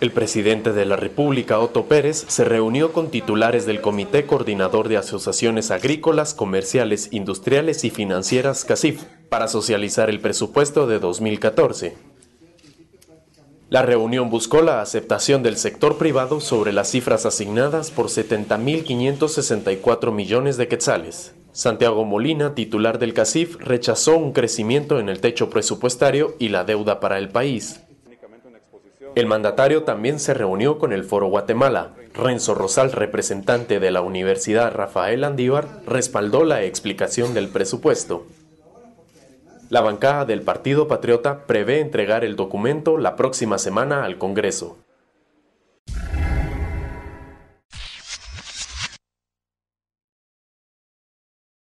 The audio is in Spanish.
El presidente de la República, Otto Pérez, se reunió con titulares del Comité Coordinador de Asociaciones Agrícolas, Comerciales, Industriales y Financieras, CACIF, para socializar el presupuesto de 2014. La reunión buscó la aceptación del sector privado sobre las cifras asignadas por 70.564 millones de quetzales. Santiago Molina, titular del CACIF, rechazó un crecimiento en el techo presupuestario y la deuda para el país. El mandatario también se reunió con el Foro Guatemala. Renzo Rosal, representante de la Universidad Rafael Andívar, respaldó la explicación del presupuesto. La bancada del Partido Patriota prevé entregar el documento la próxima semana al Congreso.